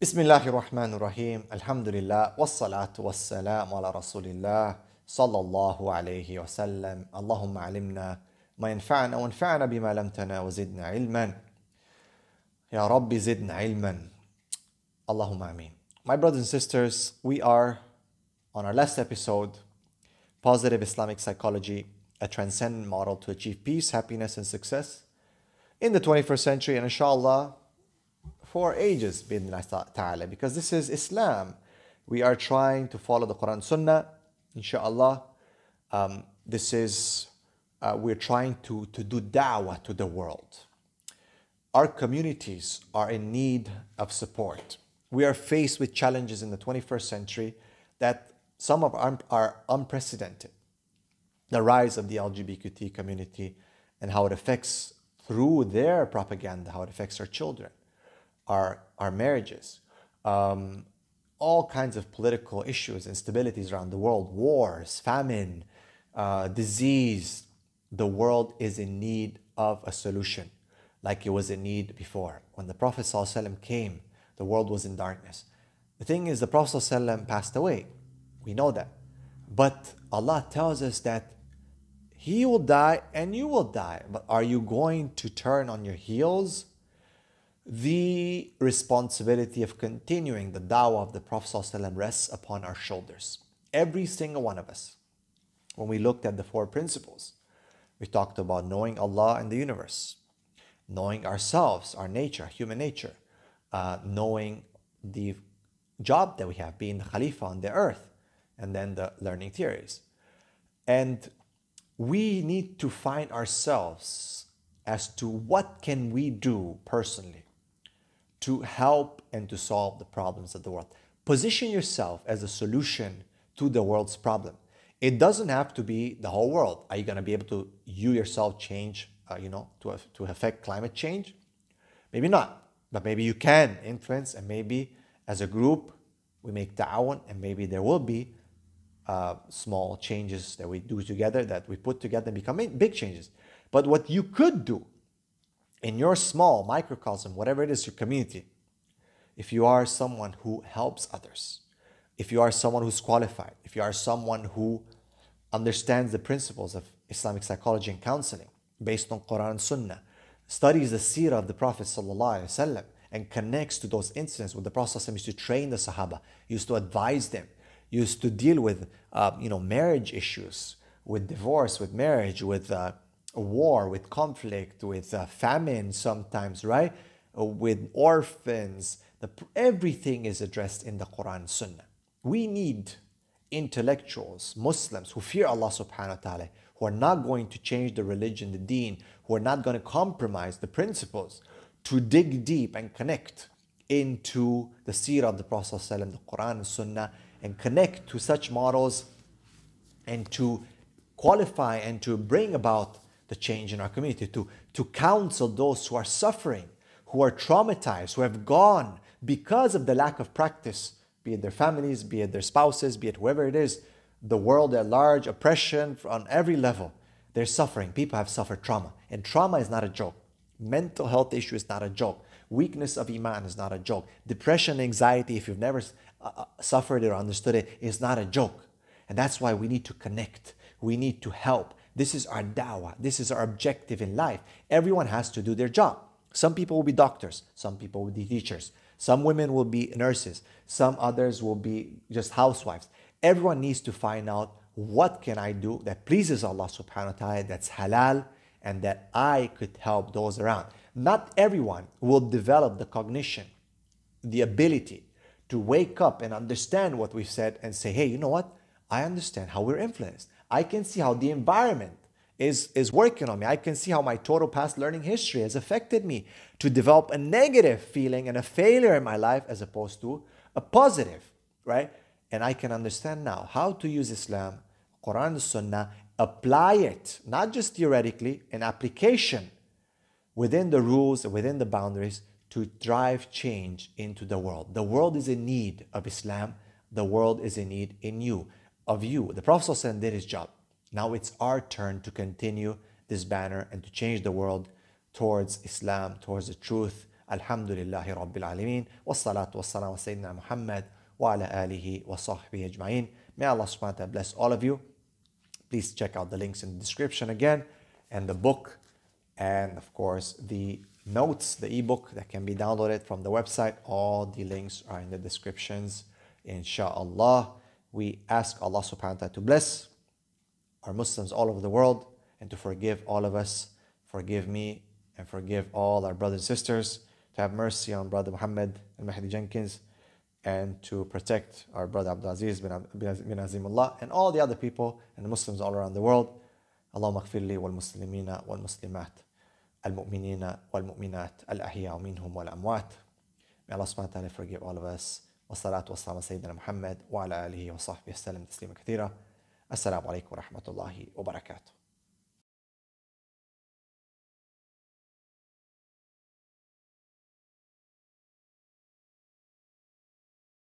Bismillahir Rahmanir Rahim. Alhamdulillah. Wassalatu wassalam ala Rasulillah. Sallallahu alayhi wa sallam. Allahumma alimna ma yanfa'na wa anfa'na bima lamtana wa zidna ilman. Ya Rabbi zidna ilman. Allahumma ameen. My brothers and sisters, we are on our last episode, Positive Islamic Psychology, a transcendent model to achieve peace, happiness, and success in the 21st century. And inshallah, for ages, ta'ala, because this is Islam. We are trying to follow the Quran Sunnah, inshallah. Um, this is, uh, we're trying to, to do da'wah to the world. Our communities are in need of support. We are faced with challenges in the 21st century that some of are, are unprecedented. The rise of the LGBT community and how it affects through their propaganda, how it affects our children, our, our marriages, um, all kinds of political issues, instabilities around the world, wars, famine, uh, disease. The world is in need of a solution like it was in need before. When the Prophet ﷺ came, the world was in darkness. The thing is, the Prophet ﷺ passed away. We know that. But Allah tells us that He will die and you will die. But are you going to turn on your heels? The responsibility of continuing the da'wah of the Prophet rests upon our shoulders. Every single one of us. When we looked at the four principles, we talked about knowing Allah and the universe, knowing ourselves, our nature, human nature, uh, knowing the job that we have, being the Khalifa on the earth, and then the learning theories. And we need to find ourselves as to what can we do personally to help and to solve the problems of the world. Position yourself as a solution to the world's problem. It doesn't have to be the whole world. Are you going to be able to you yourself change, uh, you know, to, to affect climate change? Maybe not, but maybe you can influence, and maybe as a group we make ta'awun, and maybe there will be uh, small changes that we do together, that we put together and become big changes. But what you could do in your small microcosm, whatever it is, your community, if you are someone who helps others, if you are someone who's qualified, if you are someone who understands the principles of Islamic psychology and counseling based on Quran and Sunnah, studies the seerah of the Prophet and connects to those incidents where the Prophet used to train the Sahaba, used to advise them, used to deal with uh, you know marriage issues, with divorce, with marriage, with uh, war, with conflict, with uh, famine sometimes, right? Uh, with orphans. The, everything is addressed in the Quran Sunnah. We need intellectuals, Muslims who fear Allah subhanahu wa ta'ala, who are not going to change the religion, the deen, who are not going to compromise the principles, to dig deep and connect into the seerah of the Prophet, the Quran and Sunnah, and connect to such models and to qualify and to bring about the change in our community, to, to counsel those who are suffering, who are traumatized, who have gone because of the lack of practice, be it their families, be it their spouses, be it whoever it is, the world at large, oppression on every level. They're suffering. People have suffered trauma. And trauma is not a joke. Mental health issue is not a joke. Weakness of Iman is not a joke. Depression, anxiety, if you've never uh, suffered it or understood it, is not a joke. And that's why we need to connect. We need to help. This is our dawah. This is our objective in life. Everyone has to do their job. Some people will be doctors. Some people will be teachers. Some women will be nurses. Some others will be just housewives. Everyone needs to find out what can I do that pleases Allah subhanahu wa ta'ala, that's halal, and that I could help those around. Not everyone will develop the cognition, the ability to wake up and understand what we've said and say, hey, you know what? I understand how we're influenced. I can see how the environment is, is working on me. I can see how my total past learning history has affected me to develop a negative feeling and a failure in my life as opposed to a positive, right? And I can understand now how to use Islam, Quran, and Sunnah, apply it, not just theoretically, in application within the rules, within the boundaries to drive change into the world. The world is in need of Islam. The world is in need in you, of you. The Prophet ﷺ did his job. Now it's our turn to continue this banner and to change the world towards Islam, towards the truth Alhamdulillahi Rabbil Alameen. Wassalatu wassalamu wa Sayyidina Muhammad wa ala alihi wa sahbihi ajma'in. May Allah subhanahu wa ta'ala bless all of you. Please check out the links in the description again and the book and of course the notes, the ebook that can be downloaded from the website. All the links are in the descriptions. Insha'Allah We ask Allah subhanahu wa ta'ala to bless our Muslims all over the world and to forgive all of us. Forgive me and forgive all our brothers and sisters. To have mercy on Brother Muhammad and Mahdi Jenkins and to protect our brother Abdulaziz bin, bin Azimullah and all the other people and the Muslims all around the world. اللهم اغفر لي والمسلمين والمسلمات المؤمنين والمؤمنات الأحياء منهم والأموات. May Allah subhanahu wa ta'ala forgive all of us. والصلاة والسلام على سيدنا محمد وعلى آله وصحبه وسلم تسليما كثيرا. السلام عليكم ورحمة الله وبركاته.